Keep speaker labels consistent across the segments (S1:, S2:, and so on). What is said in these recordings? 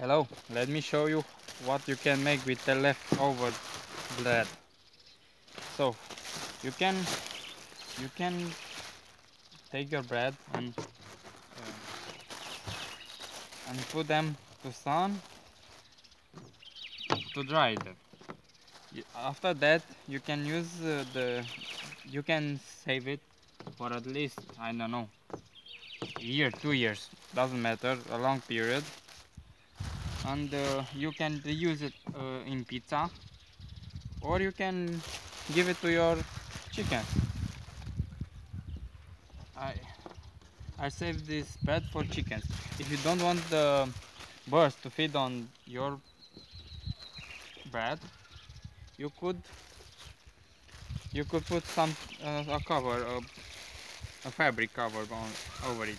S1: Hello, let me show you what you can make with the leftover bread. So, you can you can take your bread and uh, and put them to sun to dry them. After that, you can use uh, the you can save it for at least I don't know year, two years, doesn't matter, a long period. And uh, you can use it uh, in pizza or you can give it to your chicken. I I save this bread for chickens. If you don't want the birds to feed on your bed you could you could put some uh, a cover, a, a fabric cover on over it.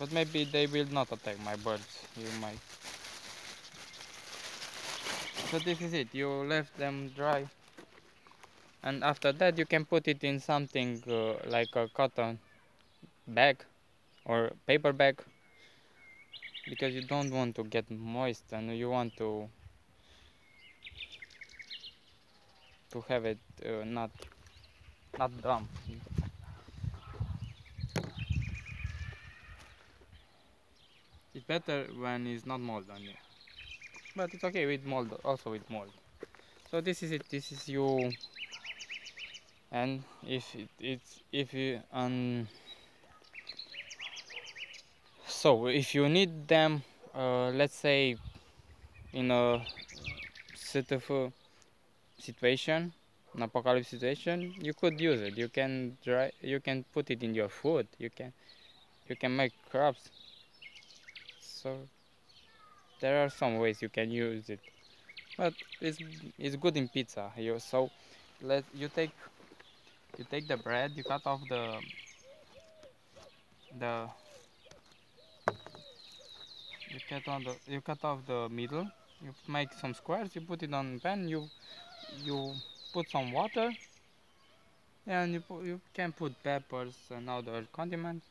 S1: But maybe they will not attack my birds. You might. So this is it. You left them dry. And after that you can put it in something uh, like a cotton bag or paper bag because you don't want to get moist and you want to to have it uh, not not damp it's better when it's not mold on you. But it's okay with mold also with mold. So this is it this is you. And if it, it's if you um so if you need them uh, let's say in a sort of a situation an apocalypse situation you could use it. You can dry you can put it in your food. You can you can make crops so there are some ways you can use it. But it's it's good in pizza. You so let you take you take the bread you cut off the the you cut on the you cut off the middle. You make some squares you put it on pan you you put some water and you you can put peppers and other condiments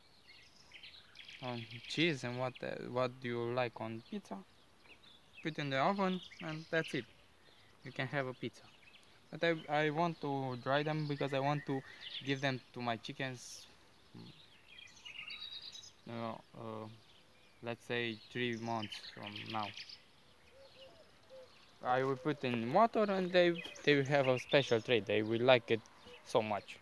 S1: on cheese and what uh, what do you like on pizza? Put in the oven and that's it. You can have a pizza. But I, I want to dry them because I want to give them to my chickens. Know, uh, let's say three months from now. I will put in water and they they will have a special treat. They will like it so much